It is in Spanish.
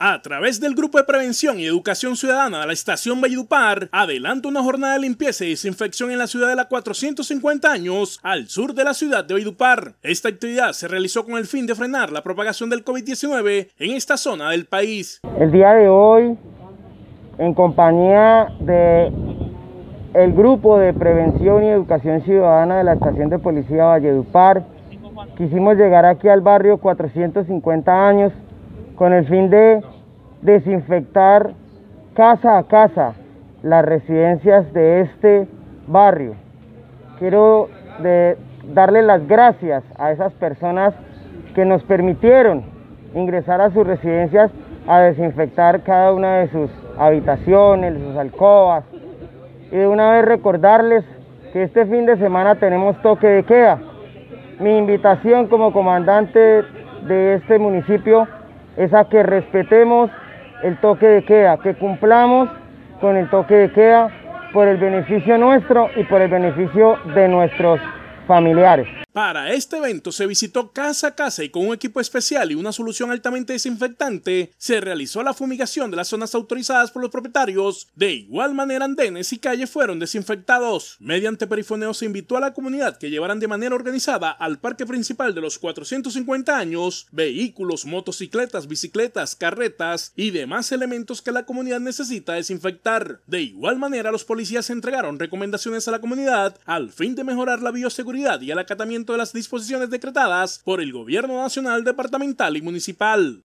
A través del Grupo de Prevención y Educación Ciudadana de la Estación Valledupar, adelanta una jornada de limpieza y desinfección en la ciudad de la 450 años, al sur de la ciudad de Valledupar. Esta actividad se realizó con el fin de frenar la propagación del COVID-19 en esta zona del país. El día de hoy, en compañía de el Grupo de Prevención y Educación Ciudadana de la Estación de Policía Valledupar, quisimos llegar aquí al barrio 450 años con el fin de desinfectar casa a casa las residencias de este barrio. Quiero darle las gracias a esas personas que nos permitieron ingresar a sus residencias a desinfectar cada una de sus habitaciones, sus alcobas. Y de una vez recordarles que este fin de semana tenemos toque de queda. Mi invitación como comandante de este municipio es a que respetemos el toque de queda, que cumplamos con el toque de queda por el beneficio nuestro y por el beneficio de nuestros familiares. Para este evento se visitó casa a casa y con un equipo especial y una solución altamente desinfectante se realizó la fumigación de las zonas autorizadas por los propietarios. De igual manera andenes y calles fueron desinfectados. Mediante perifoneo se invitó a la comunidad que llevaran de manera organizada al parque principal de los 450 años vehículos, motocicletas, bicicletas, carretas y demás elementos que la comunidad necesita desinfectar. De igual manera los policías entregaron recomendaciones a la comunidad al fin de mejorar la bioseguridad y el acatamiento de las disposiciones decretadas por el Gobierno Nacional, Departamental y Municipal.